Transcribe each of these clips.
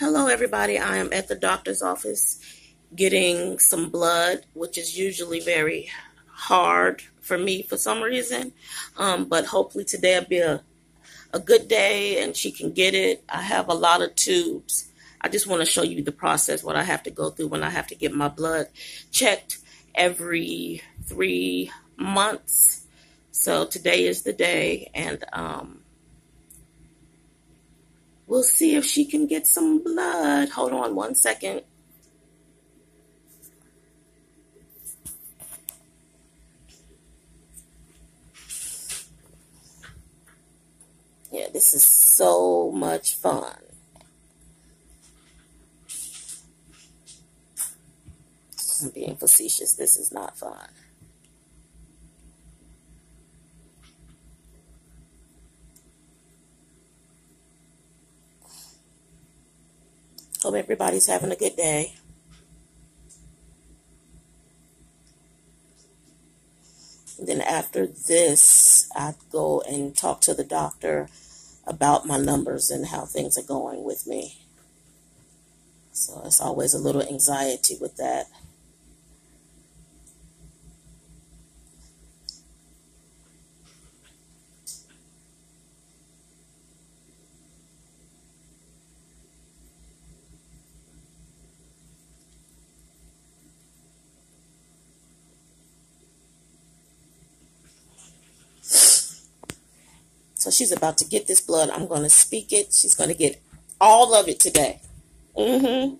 Hello, everybody. I am at the doctor's office getting some blood, which is usually very hard for me for some reason. Um, but hopefully today will be a, a good day and she can get it. I have a lot of tubes. I just want to show you the process, what I have to go through when I have to get my blood checked every three months. So today is the day and um, We'll see if she can get some blood. Hold on one second. Yeah, this is so much fun. I'm being facetious. This is not fun. Hope everybody's having a good day. And then after this, I go and talk to the doctor about my numbers and how things are going with me. So it's always a little anxiety with that. She's about to get this blood. I'm going to speak it. She's going to get all of it today. Mm-hmm.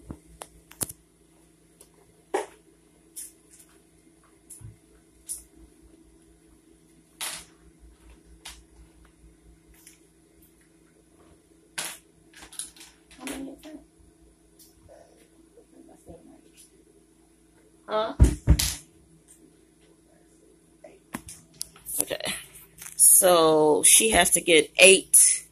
Huh? Okay. So she has to get eight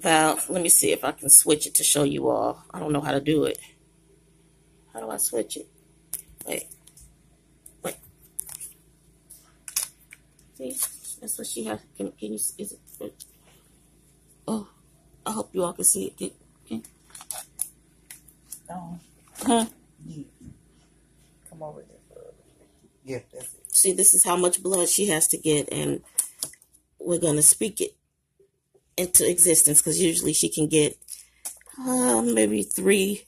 valves. Let me see if I can switch it to show you all. I don't know how to do it. How do I switch it? Wait. Wait. See? That's what she has. Can, can you, is it? Oh, I hope you all can see it. Can, can. Oh. Huh? Yeah. Come over there. Yeah, that's it. See, this is how much blood she has to get, and we're going to speak it into existence because usually she can get uh, maybe three,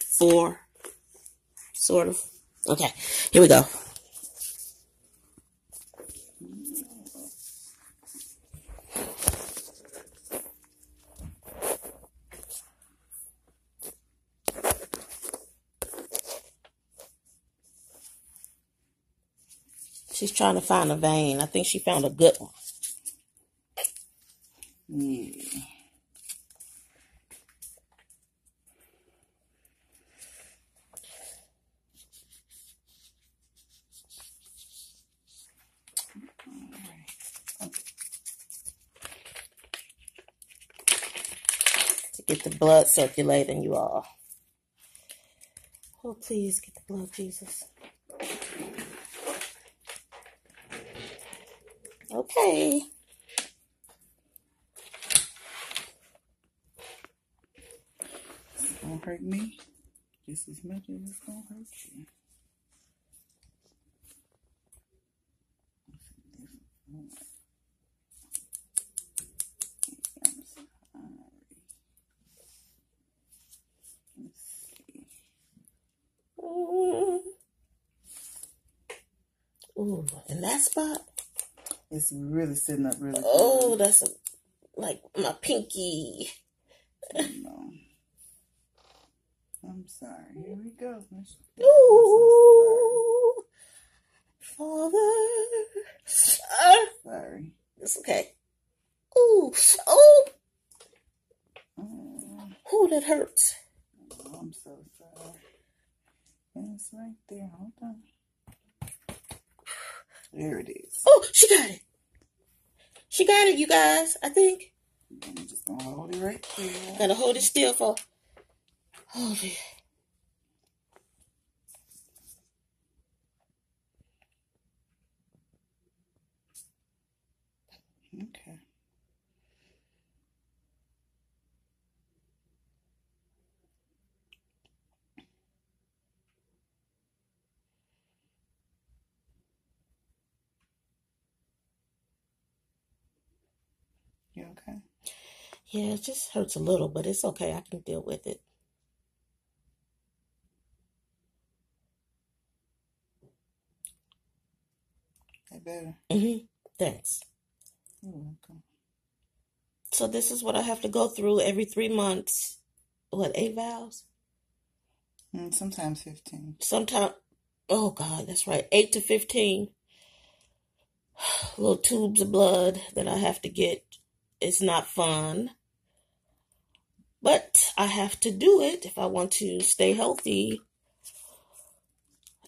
four, sort of. Okay, here we go. She's trying to find a vein. I think she found a good one. Yeah. to get the blood circulating, you all. Oh, please get the blood, Jesus. Okay. It's gonna hurt me just as much as it's gonna hurt you. Let's see. Ooh, Ooh, in that spot. It's really sitting up really Oh, that's a, like my pinky. No. I'm sorry. Here we go. Ooh, Father. Ah, Sorry. it's okay. Ooh, oh, Oh, ooh, that hurts. I'm so sorry. It's right there. Hold on. There it is. Oh, she got it. She got it, you guys. I think. I'm just gonna hold it right there. Gotta hold it still for. Hold yeah. Okay. Okay. Yeah, it just hurts a little, but it's okay. I can deal with it. That better. hmm Thanks. You're welcome. So this is what I have to go through every three months. What, eight valves? Mm, sometimes 15. Sometimes. oh God, that's right. Eight to 15 little tubes of blood that I have to get. It's not fun, but I have to do it if I want to stay healthy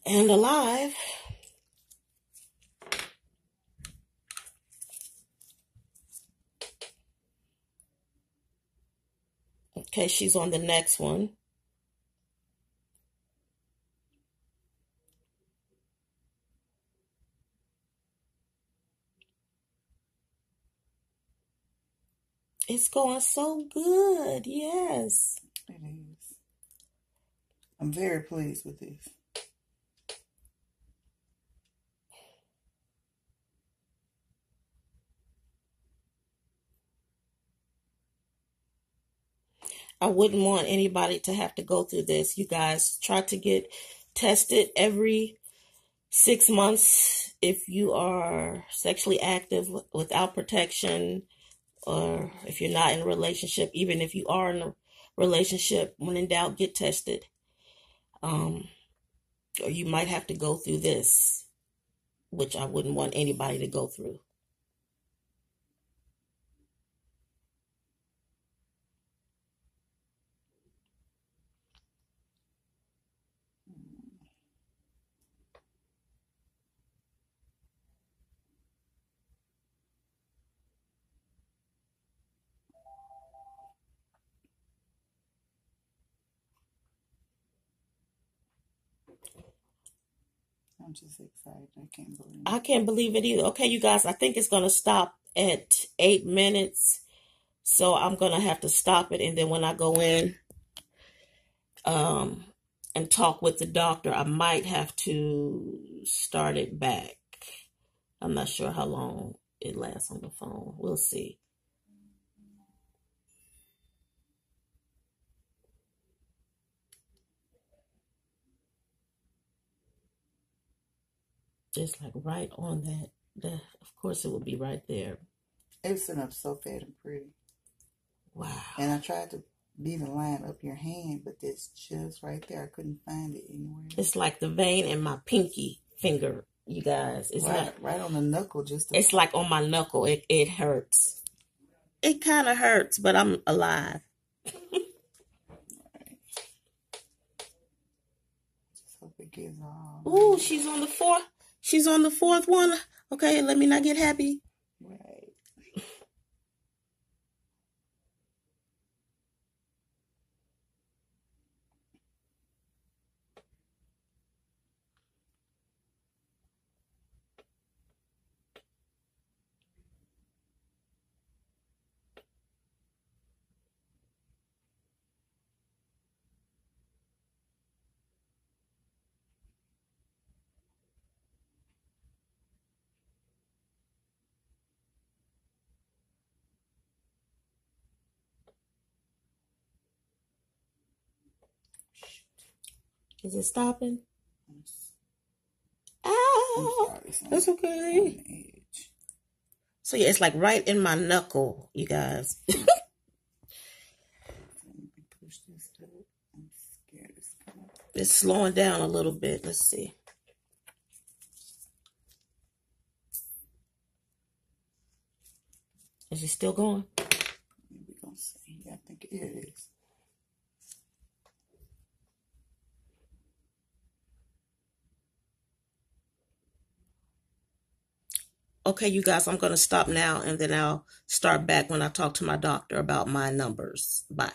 and alive. Okay, she's on the next one. It's going so good. Yes. It is. I'm very pleased with this. I wouldn't want anybody to have to go through this. You guys try to get tested every six months if you are sexually active without protection or if you're not in a relationship, even if you are in a relationship, when in doubt, get tested. Um, or you might have to go through this, which I wouldn't want anybody to go through. I'm just excited. I can't believe I it. can't believe it either. Okay, you guys, I think it's going to stop at eight minutes. So I'm going to have to stop it. And then when I go in um, and talk with the doctor, I might have to start it back. I'm not sure how long it lasts on the phone. We'll see. Just like right on that. The, of course, it would be right there. It was sitting up so fat and pretty. Wow. And I tried to be the line up your hand, but it's just right there. I couldn't find it anywhere. It's like the vein in my pinky finger, you guys. It's not. Right, right on the knuckle, just It's like on my knuckle. It it hurts. It kind of hurts, but I'm alive. just hope it gives all. Ooh, she's on the fourth. She's on the fourth one. Okay, let me not get happy. Is it stopping? I'm, s- I'm Ah, sorry. It's on, that's okay. So yeah, it's like right in my knuckle, you guys. Let me push this up. I'm scared it's slowing down a little bit. Let's see. Is it still going? We're going to see. I think it is. Okay, you guys, I'm going to stop now and then I'll start back when I talk to my doctor about my numbers. Bye.